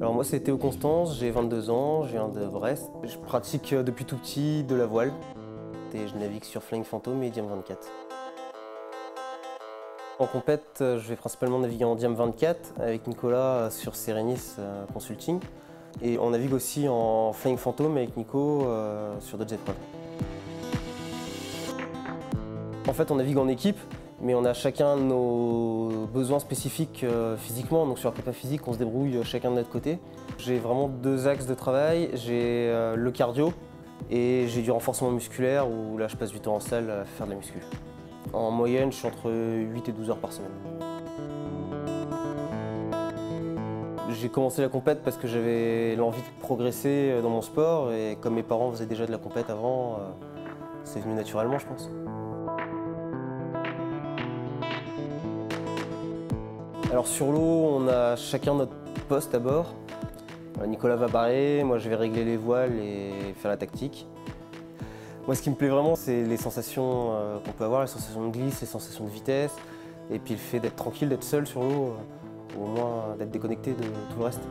Alors moi c'est Théo Constance, j'ai 22 ans, je viens de Brest. Je pratique euh, depuis tout petit de la voile et je navigue sur Flying Phantom et Diam 24. En compète, euh, je vais principalement naviguer en Diam 24 avec Nicolas sur Serenis euh, Consulting. Et on navigue aussi en Flying Phantom avec Nico sur d'autres épreuves. En fait, on navigue en équipe, mais on a chacun nos besoins spécifiques euh, physiquement. Donc sur la prépa physique, on se débrouille chacun de notre côté. J'ai vraiment deux axes de travail. J'ai euh, le cardio et j'ai du renforcement musculaire où là je passe du temps en salle à faire de la muscu. En moyenne, je suis entre 8 et 12 heures par semaine. J'ai commencé la compète parce que j'avais l'envie de progresser dans mon sport et comme mes parents faisaient déjà de la compète avant, euh, c'est venu naturellement je pense. Alors sur l'eau, on a chacun notre poste à bord. Euh, Nicolas va barrer, moi je vais régler les voiles et faire la tactique. Moi ce qui me plaît vraiment c'est les sensations euh, qu'on peut avoir, les sensations de glisse, les sensations de vitesse, et puis le fait d'être tranquille, d'être seul sur l'eau, euh, ou au moins d'être déconnecté de tout le reste.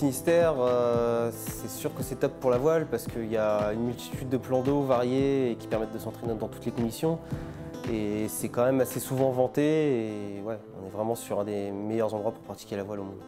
Finistère, euh, c'est sûr que c'est top pour la voile parce qu'il y a une multitude de plans d'eau variés et qui permettent de s'entraîner dans toutes les conditions. Et c'est quand même assez souvent vanté et ouais, on est vraiment sur un des meilleurs endroits pour pratiquer la voile au monde.